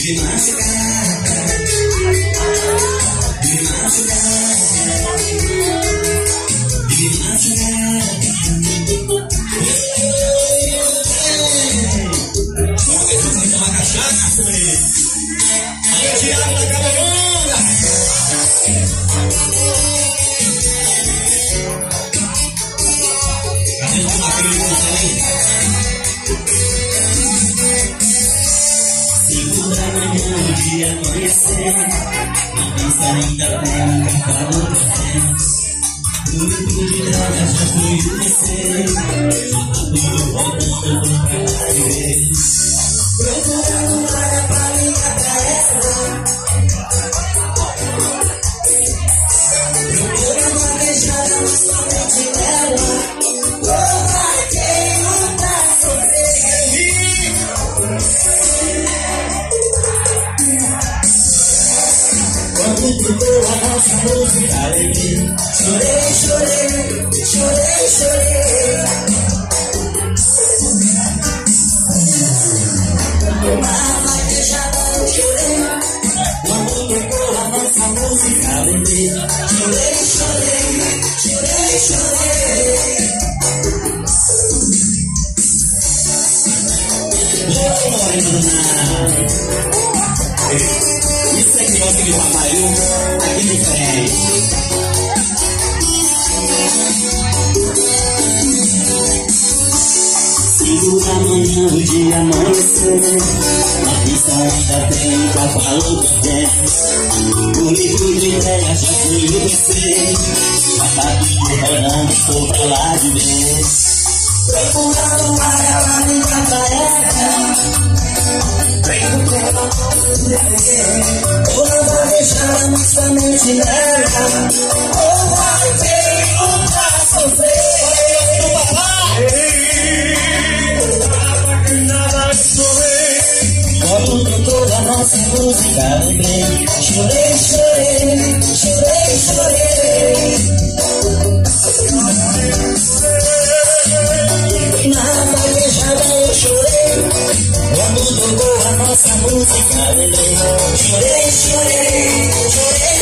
dimasukkan dimasukkan Thank you. dia merese Tak bisa hindarkan yang baru reses Mulut menuju dalam satu yunese Satu dulu hobi dalam kata yunese Berjalan ke mana paling ada esok খুশি হারিয়ে সরে সরে সরে সরে। aquele Rafael, aquele velho. Cinco da manhã, o dia amanhecer, a pista ainda tem o cavalo do pé. livro de ideia já fui o PC, a tá me rodando, estou pra lá de ver. Foi fundado para lá em Cataré. te leva. Ou oh, vai ter um pra sofrer. Quando cantou a nossa música, lembrei. Chorei, chorei, chorei, chorei. Na palejada eu chorei. Quando tocou a nossa música, lembrei. Oh, chorei.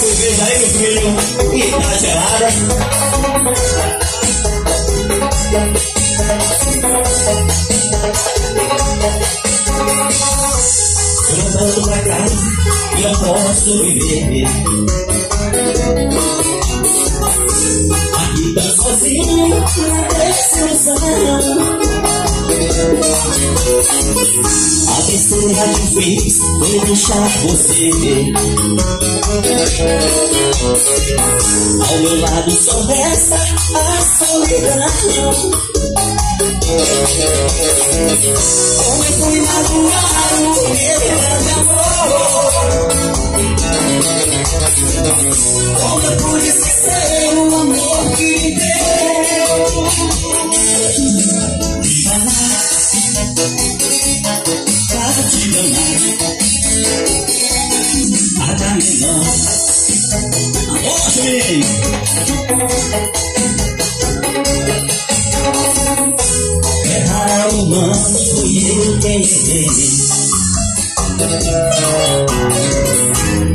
Um beijo aí, meu filho. E tá gelada. Eu Cantando pra casa, e eu posso viver. Aqui tá sozinho, na decisão. A terceira que fiz foi deixar você Ao meu lado só resta a solidão Como eu fui magoar o meu grande amor. Como eu pude esquecer o amor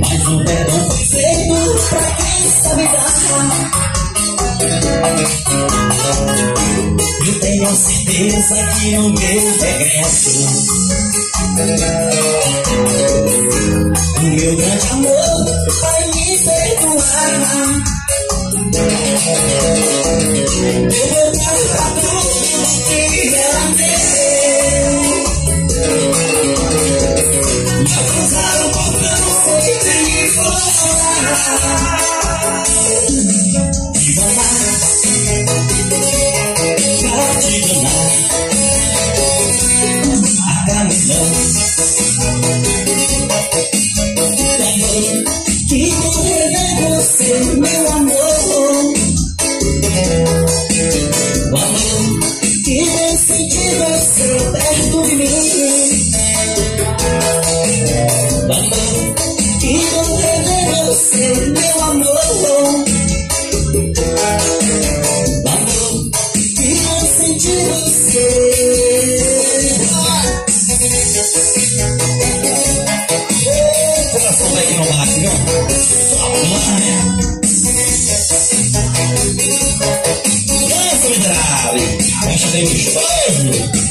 Mas um perdão foi feito pra quem sabe dar Eu tenho certeza que no meu regresso O meu grande amor vai me perdoar Eu vou Acha bem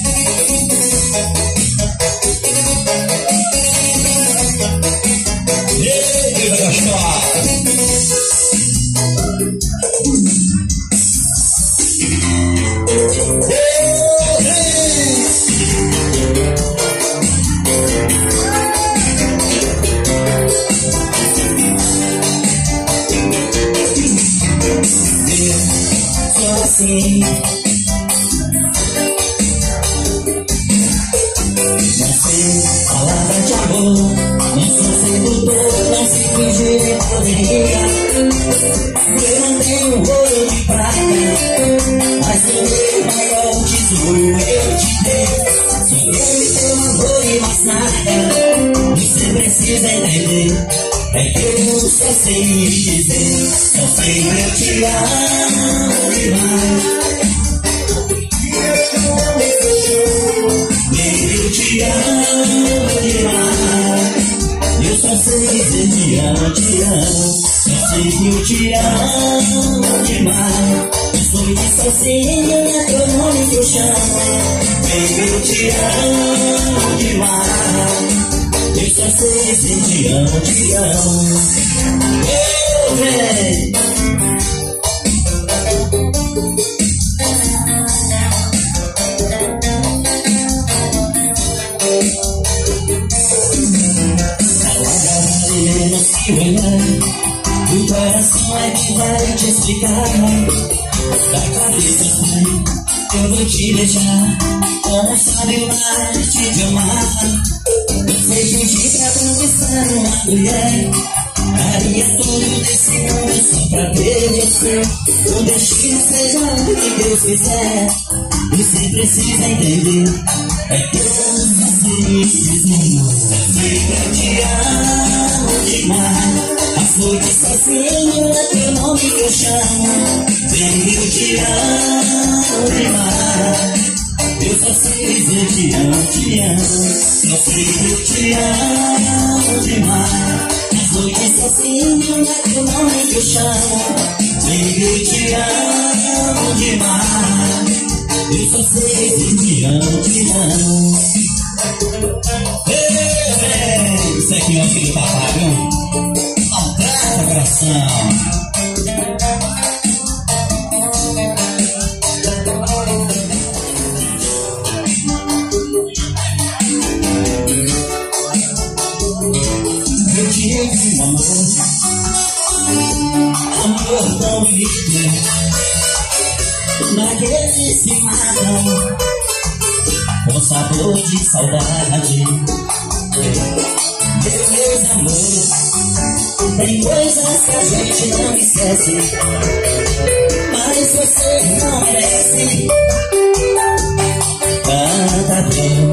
explicar. Da cabeça sai, eu vou te deixar. Como sabe mais te amar. Você pedir pra conquistar uma mulher. Daria tudo desse mundo só pra ter você. O destino seja o que Deus quiser. Você precisa entender. É que eu sei dizer. Só sei que eu te amo demais. As noites sozinho é teu nome que eu chamo. Baby, eu te amo. Eu só sei dizer te amo, te amo. Só sei que eu te amo demais. As noites sozinho é teu nome que eu chamo. Baby, eu te amo demais. Eu só sei dizer te amo, te amo. Ei, véi, isso aqui é o filho? Maltrata coração. Amo, amor. Amor tão lindo. Naqueles se matam com sabor de saudade. Tem coisas que a gente não esquece, mas você não merece. Canta bom,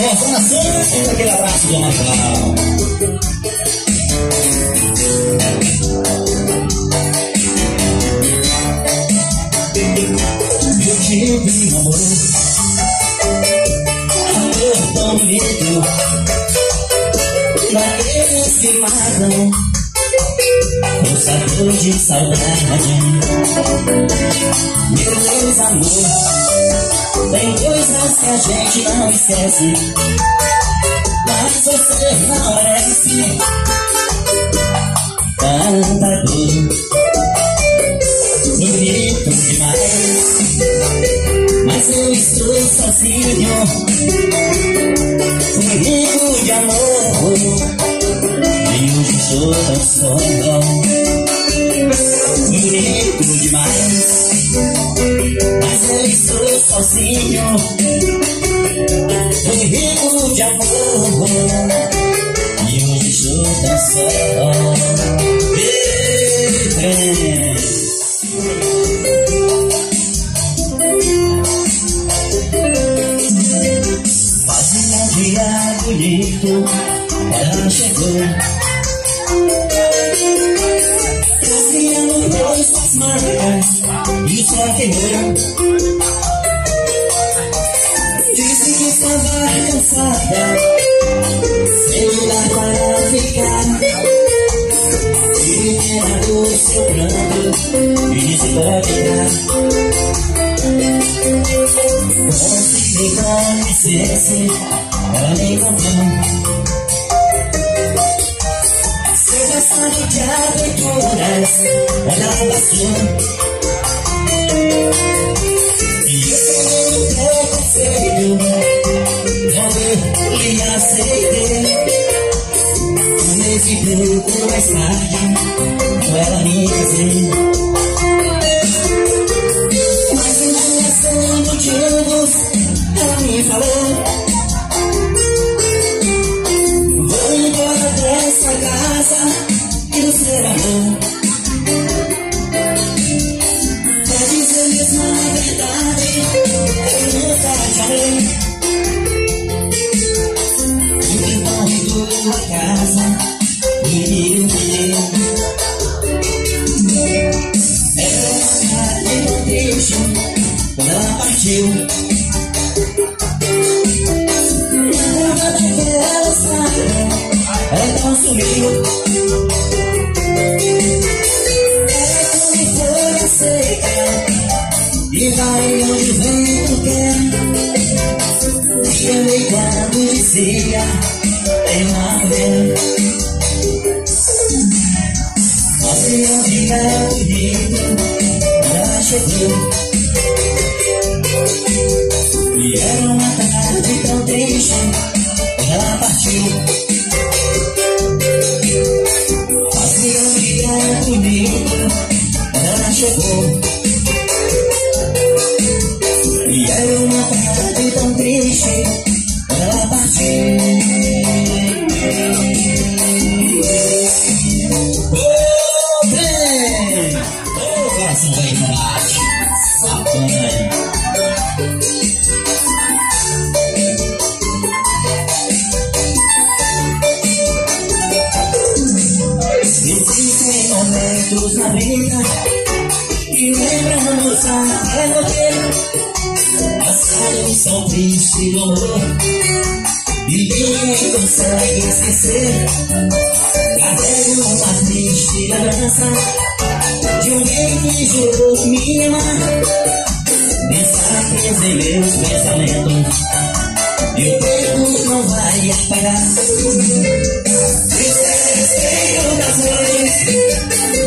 retorna sempre aquele abraço de Natal. Eu tive um amor, amor tão bonito, daquele estimado, com sabor de saudade. Meu Deus, amor. Tem coisas que a gente não esquece, mas você não merece. Tanta dor, Bonito demais, mas eu estou sozinho, comigo de amor. E hoje estou tão solidão, Bonito demais, mas eu estou sozinho Yes, yes. you. Então sumiu.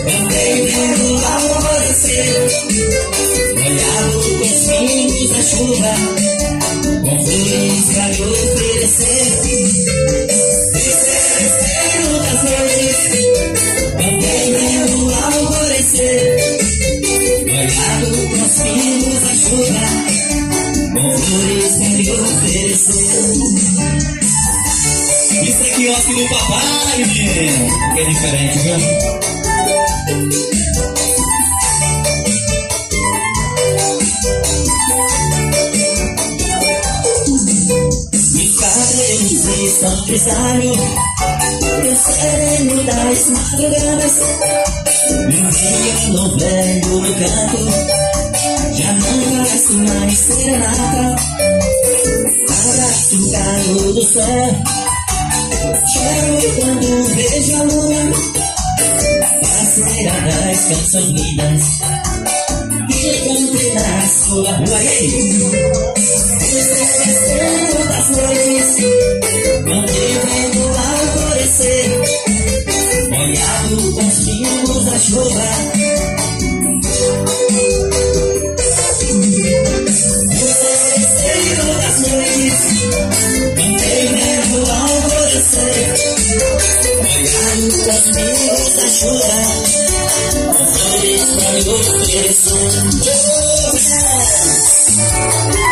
Entendi no alvorecer, molhado com os pingos da chuva. quiosque do papai, menino. Que é diferente, viu? empresário Terceiro das madrugadas. Um dia no velho mercado Já não parece mais serenata. Abraço o carro do céu. Choro quando vejo a lua Parceira das canções lindas Que cantei na sua rua Esquecendo das noites vendo alvorecer, molhado com os pingos da chuva. Molhado com os pingos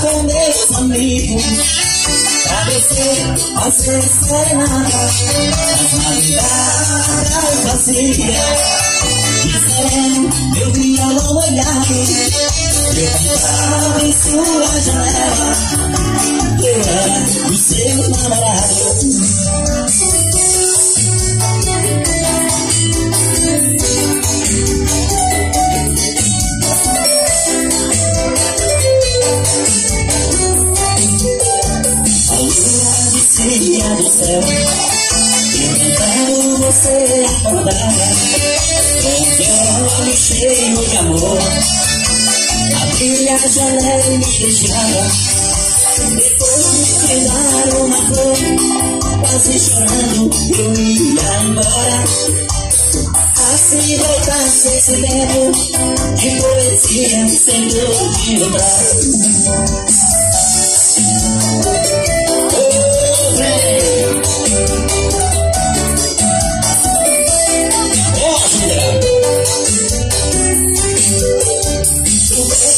da chuva. Flores pra oferecer. Às vezes serenata As madrugadas vazias E sereno meu violão molhado Eu cantava em sua janela Eu era o seu namorado céu Inventando você acordar Com olho cheio de amor Abrir a janela e me deixar Depois de me dar uma flor Quase chorando eu ia embora Assim voltasse esse tempo De poesia sem dor de lembrar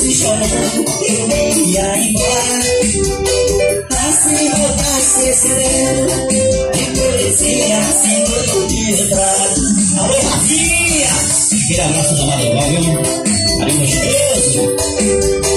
Quase chorando eu ia embora Assim voltasse esse dedo De poesia sem retrato Alô Rafinha! Aquele abraço da Maria viu? Aí gostoso.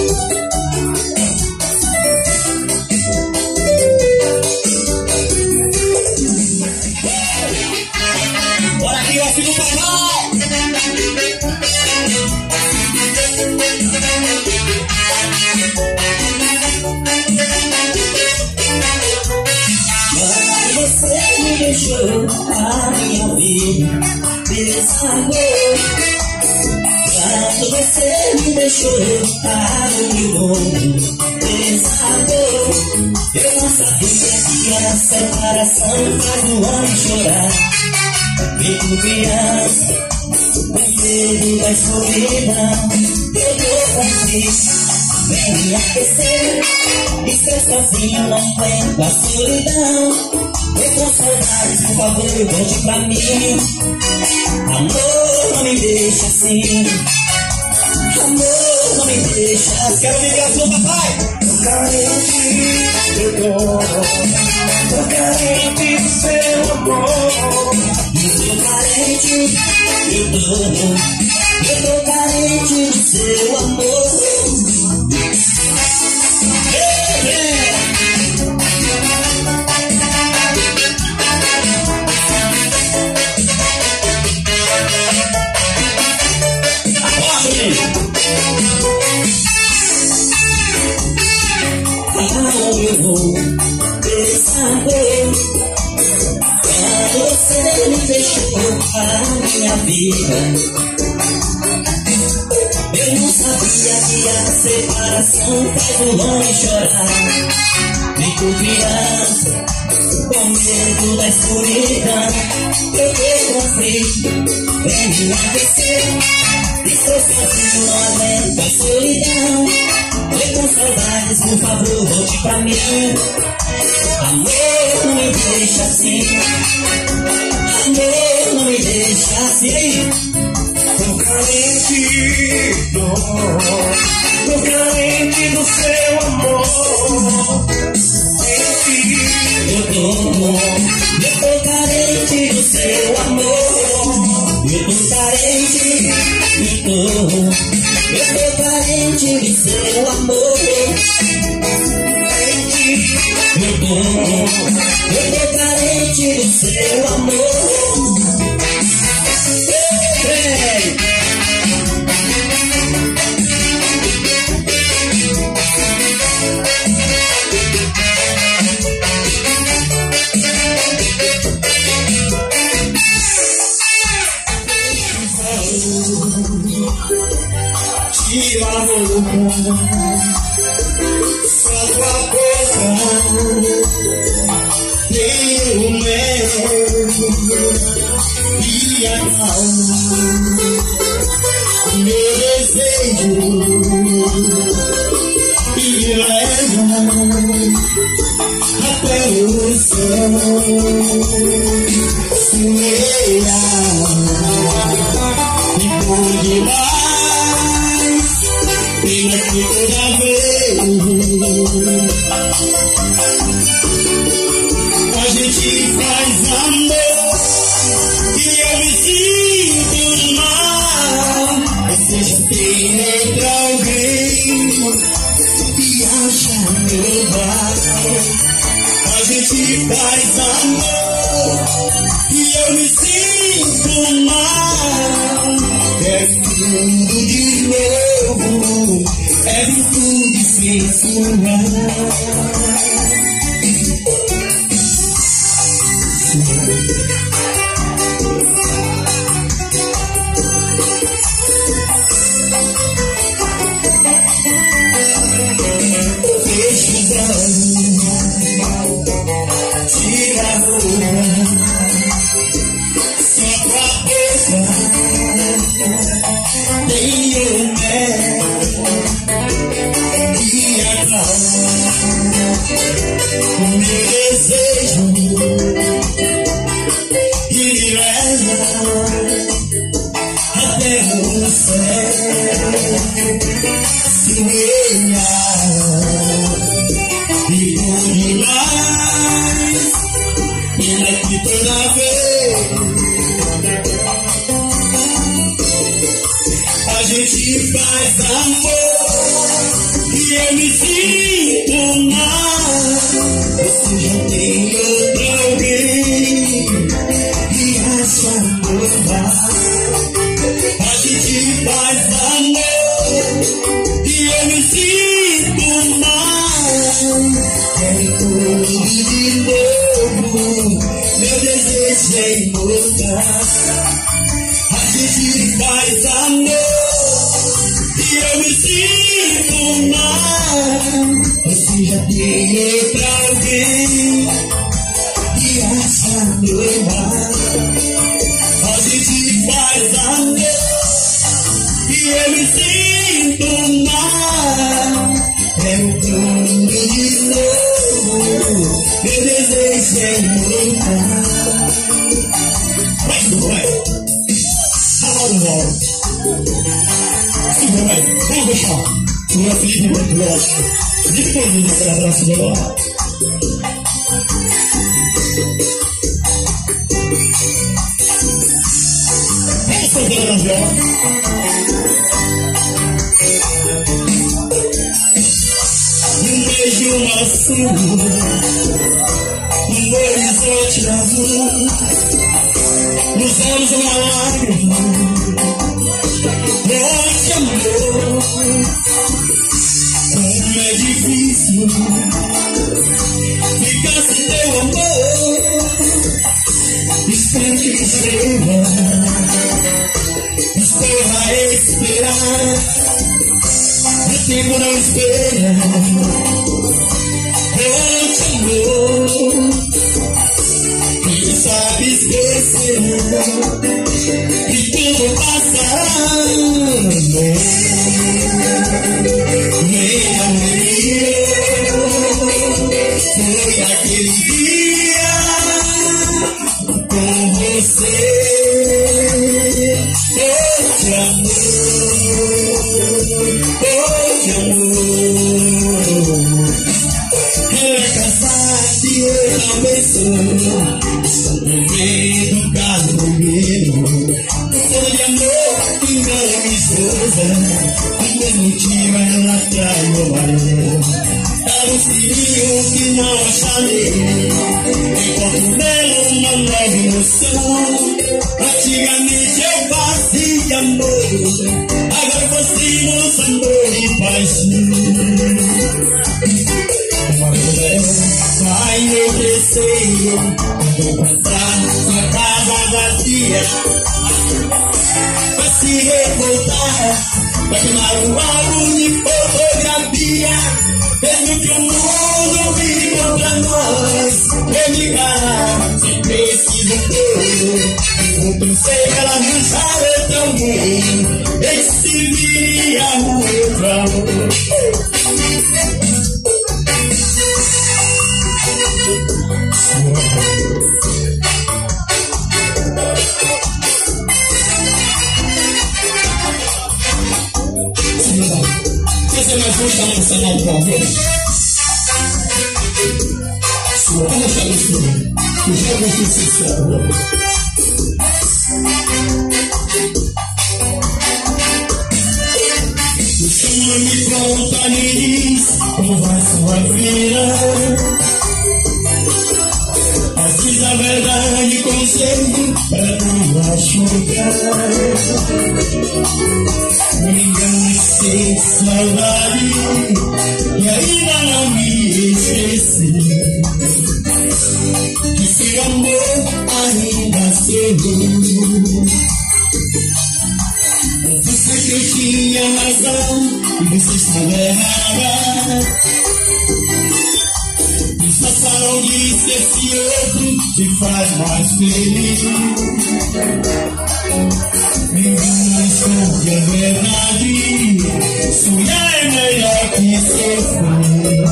Me minha vida desabou. Quando você me deixou para o mundo Desabou Eu não sabia que a separação faz um homem chorar. Fico criança Com medo da escuridão Eu tô aqui Vem me aquecer Estou sozinho, não aguento a solidão. Tô com saudades, por favor, volte pra mim. Amor, não me deixa assim. Amor, não me deixa Quero viver a sua papai Tô carente de dor Tô carente do seu amor. Estou carente carente, eu tô, eu tô carente do seu amor. Vou saber Quando você me deixou a minha vida Eu não sabia que a separação faz o homem chorar Fico criança, com medo da escuridão Eu tenho conflito em me enlouquecer Estou sozinho, não aguento a solidão Tô com saudades, por favor, volte pra mim. Amor, não me deixa assim. Amor, não me deixa assim. Tô carente, tô, tô carente do seu amor. Eu tô, eu tô carente do seu amor. Eu tô carente, eu tô. Eu tô carente de seu amor. Eu tô, eu tô carente de seu amor. You. do mar. É tudo de novo, é tudo sensual. Cheguei pra alguém que acha meu errar. A gente faz amor e ele. É o trono de novo, meu desejo é encontrar. Vai, vai. Agora volta. Vai, vai, vai. Vamos deixar. Não é não é despedida pela Brasília Leal. Vem, solteira E um beijo na sua, um horizonte azul, nos olhos uma lágrima. Esteja, estou a esperar. O tempo não espera, amor. Quem sabe esquecer que tudo passará. Nem amanhã foi aquele sem saudade e ainda não me esqueci. Que seu amor ainda chegou. Você que tinha razão e você estava errada. Sensação de ser esse outro te faz mais feliz. Me que é verdade. Sonhar é melhor que sofrer.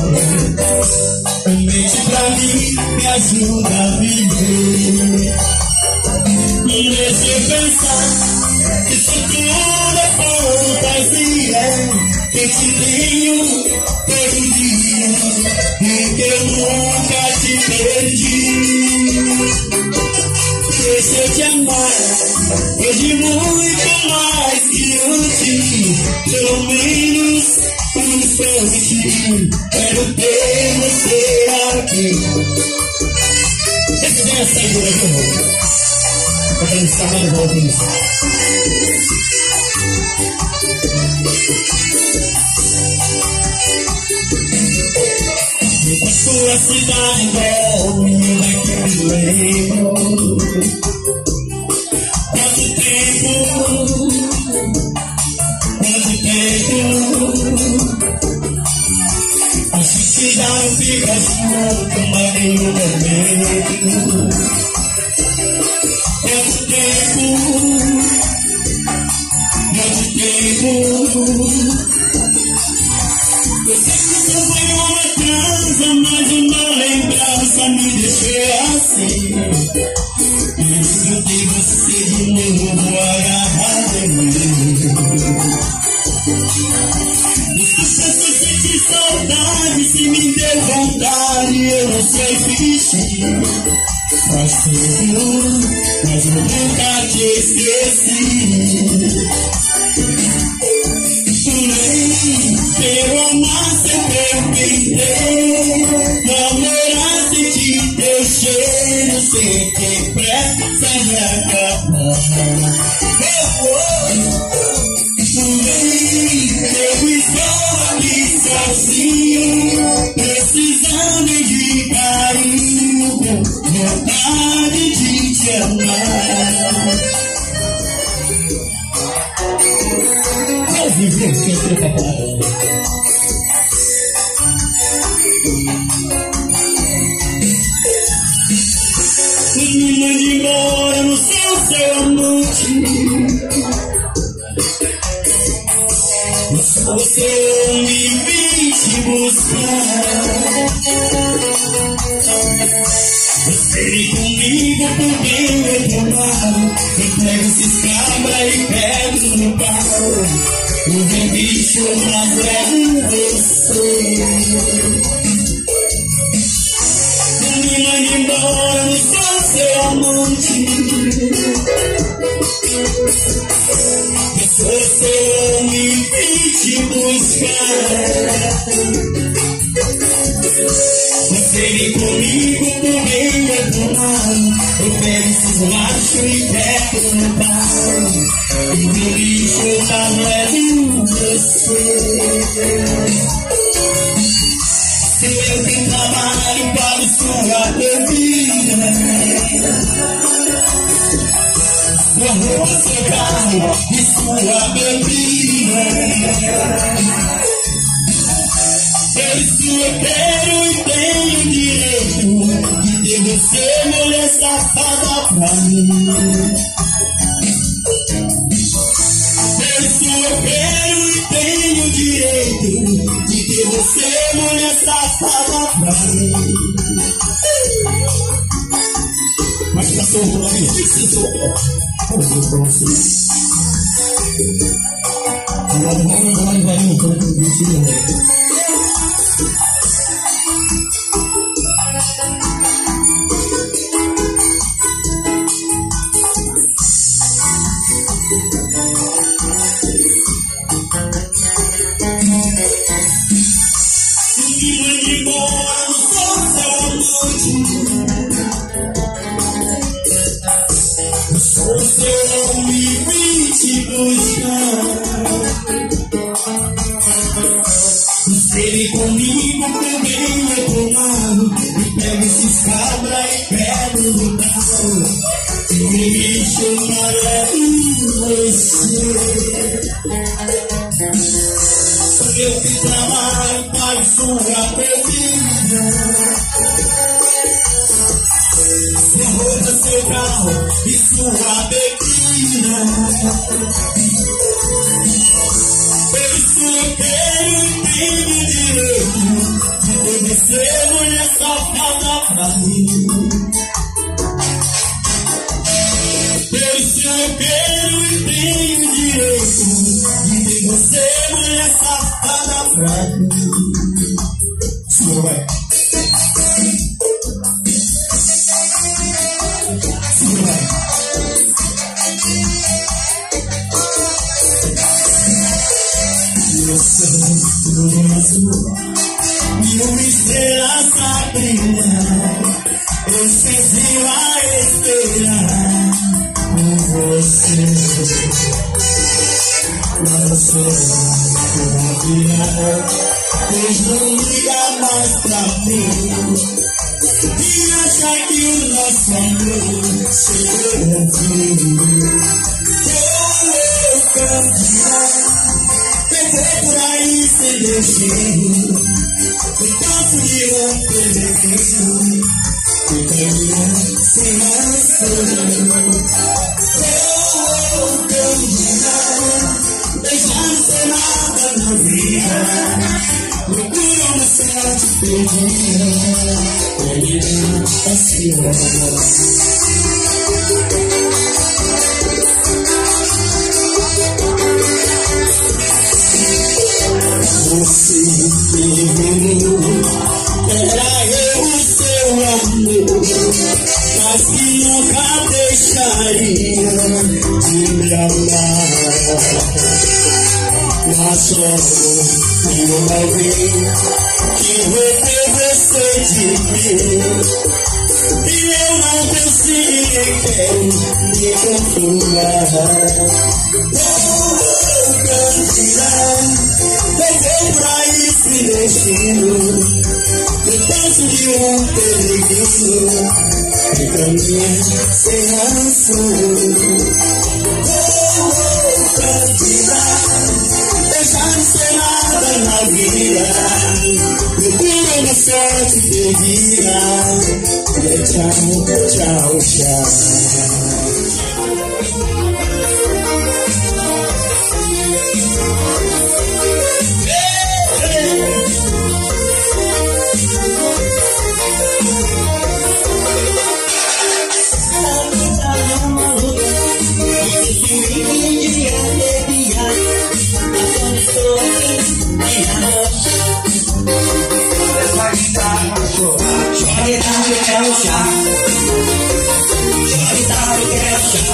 Mente pra mim me ajuda a viver. Me deixe pensar que isso tudo é fantasia. Eu te tenho todo dia, porque eu hoje muito mais que ontem, pelo menos um instante. Quero ter você aqui. Esse é a saída daqui, Pra quem sabe, eu vou ouvir isso. A sua cidade envolve naquele lembro A cidade fica junto, mas nenhum fingir. Faz tempo, mas eu nunca te esqueci. Me mande embora, não sou seu amante. Eu sou seu homem e te buscar. Você vem comigo por meio do mar. Eu pego esses machos e pego pau. E meu lixo tá leve você. Eu que trabalho para sua bebida roupa, seu carro e sua bebida eu quero e tenho direito De ter você, mulher safada pra mim eu quero e tenho direito De ter você, mulher safada mas tá solto aí, se solta. Vamos ver pra vocês. Falar do nome, falar Ele comigo também é tomado. Me pega esses cabra e pega no pau. E me chamará você. Eu te trabalho para sua perdida. Você rouba seu carro e sua bebida. Eu sou inteiro, inteiro. Devo escapada pra mim. Eu sou herdeiro e tenho direito de você, mulher safada pra mim. dia Deus não liga mais pra mim E acha que o nosso amor chegou ao fim Eu, eu, campeão Perder por aí sem destino O tanto de me presente Que caminha sem lançar Eu, eu, campeão Deixar-me ser mais na vida. Procuram na cela de perder Olhando a senhora Você me perdeu Era eu o seu amor? Mas que nunca deixaria de me amar nacional e não alguém que reconhecer de mim. E eu não consegui me confinar. Vou cantar, vou pra esse destino. No passo de um peregrino, que caminha sem rancor. Vou cantar nada na vida Procura na sorte perdida Tchau, tchau,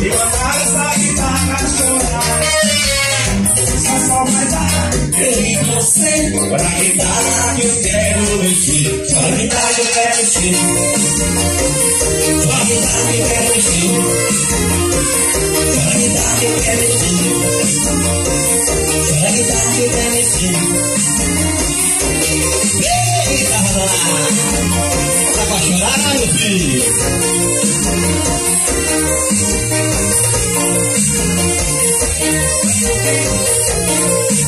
Levantar essa guitarra chorar Só só dar Eu e você Pra que eu quero mexer Só a guitarra que eu quero mexer Só a guitarra que eu quero mexer Só a guitarra que eu quero mexer Só a guitarra que eu quero mexer Eita, lá Tá pra meu filho minha coração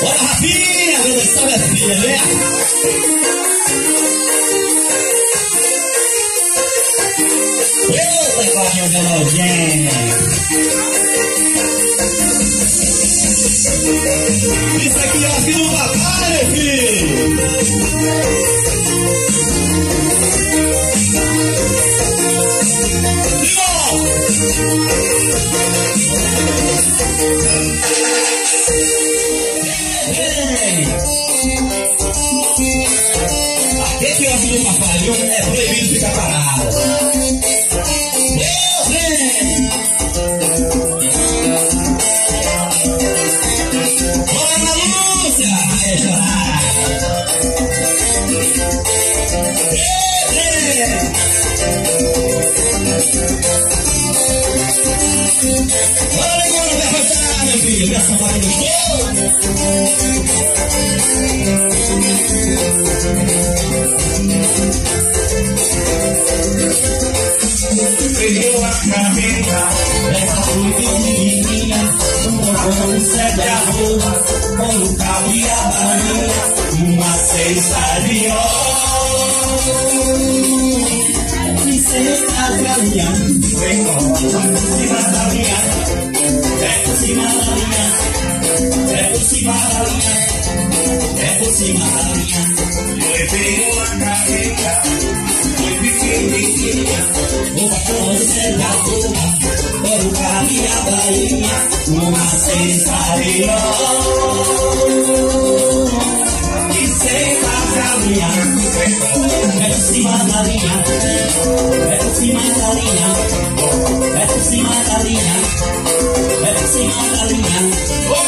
Bora, Rafinha, vem dançar minha filha, né? Isso aqui é a vida do papai, filho. Aqui é a vida do papai? É proibido ficar parado. Perdeu a cabeça, essa foi pequenininha, um sete a rua, com o cabo e a balinha, uma cesta de ouro. E cesta galinha, vem com por cima da linha, é por cima da linha, é por cima da linha, é por cima da linha. Levei uma carrega uma coisa da rua, por o caminho da Bahia, uma sensação. E sem caminhar, é por cima da linha, é por cima da linha, é por cima da linha, é por cima da linha.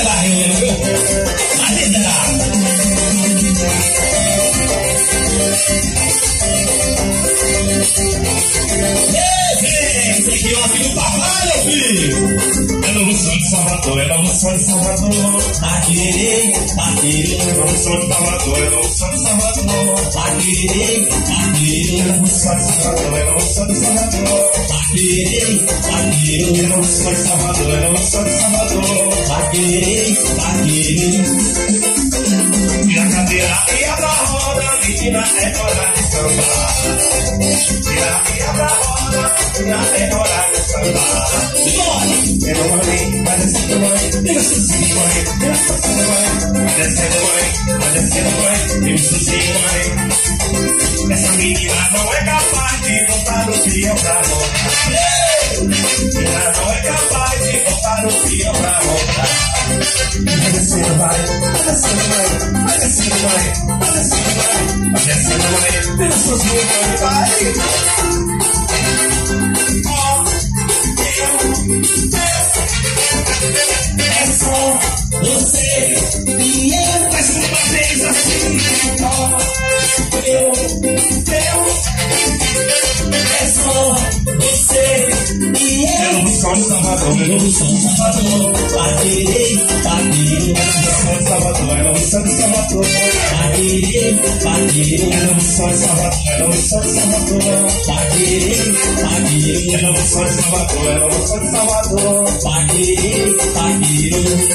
embora. Devagar, devagarinho, eu vou embora. Devagar, devagarinho, eu vou embora. Devagar, devagarinho, eu vou embora. Devagar, devagarinho. Mas você... Eita, minha olhada! Olha o Sultana, diferente, pai. viu? No vai. Você vai, viu? Vai liderar. Esse aqui é o filho do papai, meu filho. É novo som de Salvador, é novo som de Salvador. Aquele, aquele. É novo som de Salvador, é novo som de Salvador. Aquele, aquele. É novo som de Salvador, é novo som de Salvador. Aquele, aquele. É novo som de Salvador, é novo som de Salvador. Aquele, aquele. E a cadeira e a da roda, menina, é hora de sambar. Tira a minha da roda, menina, é hora de sambar. Simbora! Eu amei, vai descendo, mãe, tem o sucinho, mãe, tem a força, mãe. Vai descendo, mãe, vai descendo, mãe, tem o sucinho, mãe. Essa menina não é capaz de voltar no fio pra voltar. Ela não é capaz de voltar no fio pra voltar. Vai descendo, vai, vai descendo, mãe, vai descendo, mãe, vai descendo, mãe, vai descendo, tem o sucinho, mãe, vai. É só você e eu. Uma vez assim. Ó, eu, eu. É só eu. É novo som Salvador, é novo som Salvador. Baterei, baterei. É novo som Salvador, é novo som Salvador. Baterei, baterei. É novo som Salvador, é novo som Salvador. Baterei, baterei. É novo som Salvador, é novo som Salvador. Baterei, baterei.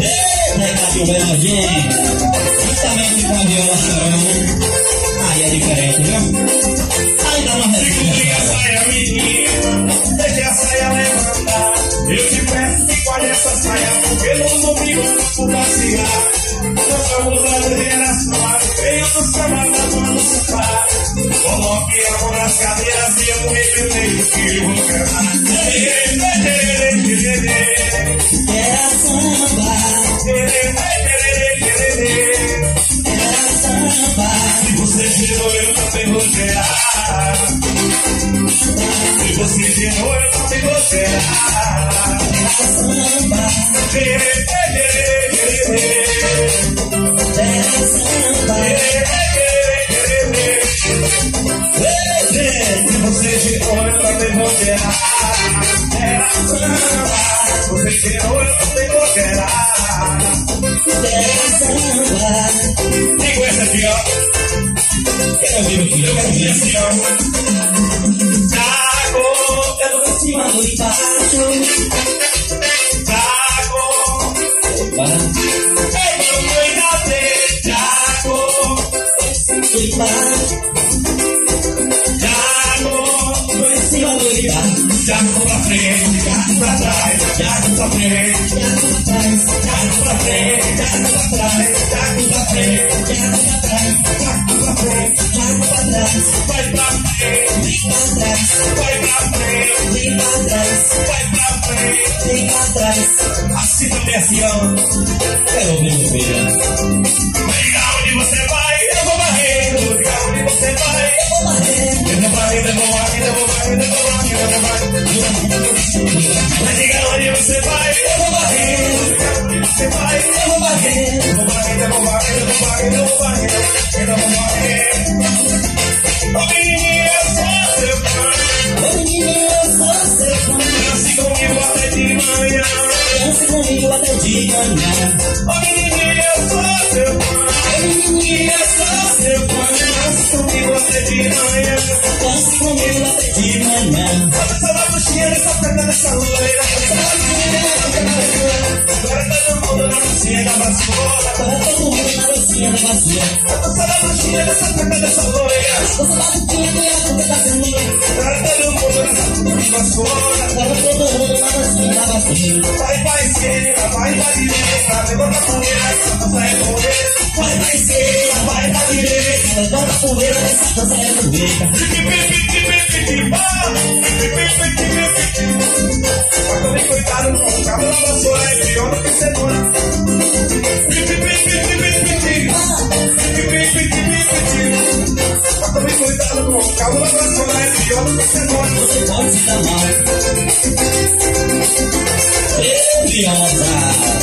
Ei, recadinho Bernardinho. Justamente com a violação. Aí é diferente, viu? Aí dá uma resposta. Saia, menino. Deixa a saia levantar. Eu te peço que colhe essa saia. Porque no domingo vou passear. Nós vamos fazer na sua. Venha no sábado, vamos sofá. Coloque a mão nas cadeiras e eu repetir o que eu vou cantar. Se você girou, eu também vou gerar. Era samba. Era samba. Se você girou, eu também vou gerar. Era samba. Você girou, eu também vou gerar. Era samba. Digo essa aqui, ó. Quero ouvir aqui, eu quero ouvir assim, ó. Tô em cima do embaixo. Trago pra frente, trago pra trás, trago pra frente, trago pra trás, trago pra frente, trago pra trás, trago pra frente, trago pra trás, trago pra frente, trago pra vai pra frente, vem pra trás, vai pra frente, vem pra trás, vai pra frente, vem pra trás. Assim também assim, ó. Quero ouvir meu filho. Você vai, eu vou barrendo. Diga onde você vai, eu vou barrendo. Eu vou barrendo, eu vou barrendo, eu vou barrendo, eu vou barrendo, eu vou barrendo. Mas diga você vai, vou barrendo, eu vou barrendo, eu vou barrendo. Ô menininha, eu sou seu fã. Ô menininha, eu sou seu fã. Dance comigo até de manhã. Dance comigo até de manhã. Ô menininha, eu sou seu menininha, eu de manhã. Dance comigo até de manhã. Bota essa babuchinha nessa perna dessa loira. Agora todo mundo na bruxinha da vassoura. Para todo mundo na bruxinha da da bruxinha dessa dessa loira. Dança da bruxinha do iaco da cenoura. Para todo mundo nessa vassoura. Para todo mundo na bruxinha da vassoura. Vai pra esquerda, vai pra direita, levanta a poeira, essa dança é poeira. Vai pra esquerda, vai pra direita, levanta a poeira, essa dança é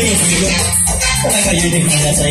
E aí, meu filho? Como é que a gente tem que fazer essa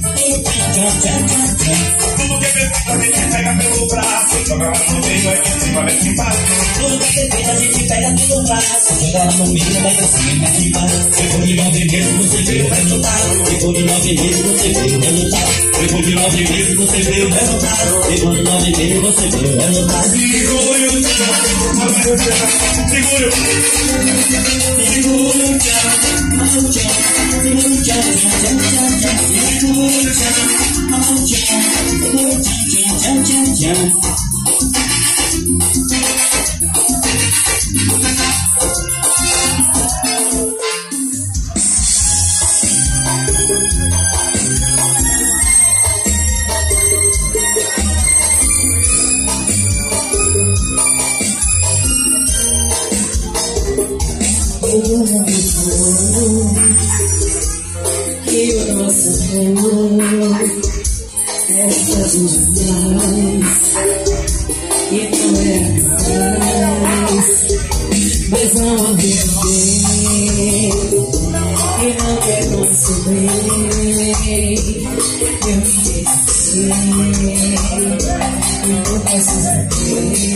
Ela vai, vai, vai, ela vai vai, vai, vai, ela vai, vai, vai, ela vai vai, vai, vai. Tudo que é feito a gente pega pelo braço, joga lá no meio, aí em cima, vem embaixo. Tudo que é feito a gente pega pelo braço, joga lá no meio, vai pra cima vai de baixo. Depois de nove meses você vê o resultado. Depois de nove meses você vê o resultado. Depois de nove meses você vê o resultado. Depois de nove meses você vê o resultado. Segure o 你家好家，我家家家家家。你家好家，我家家家家家。E não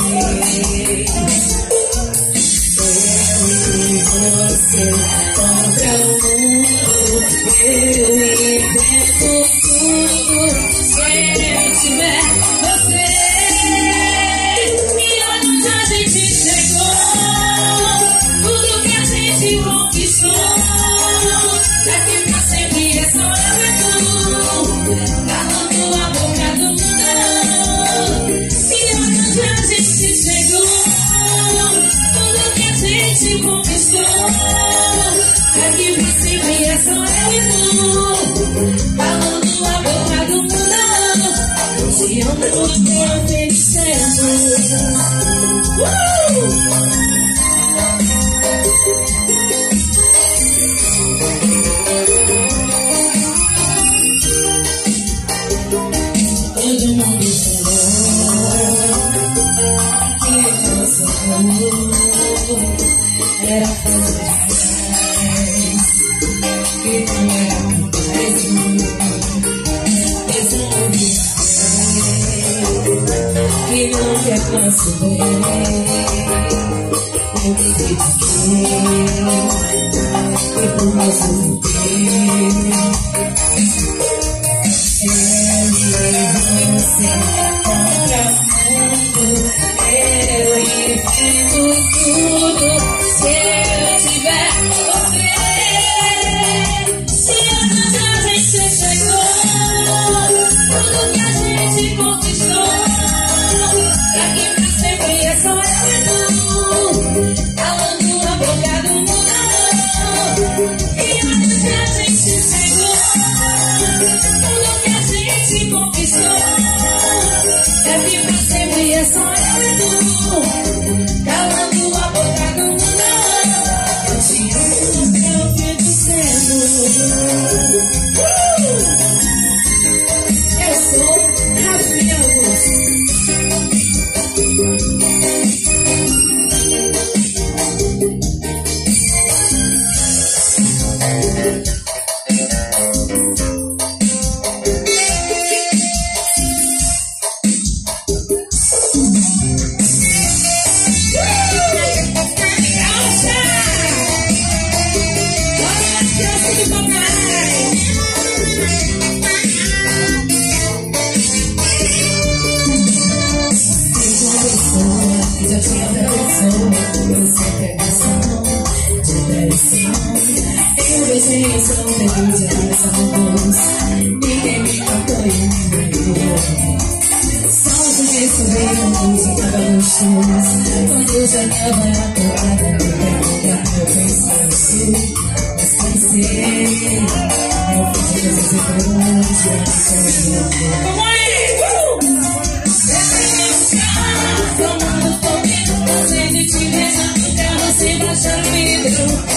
já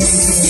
esquecer Eu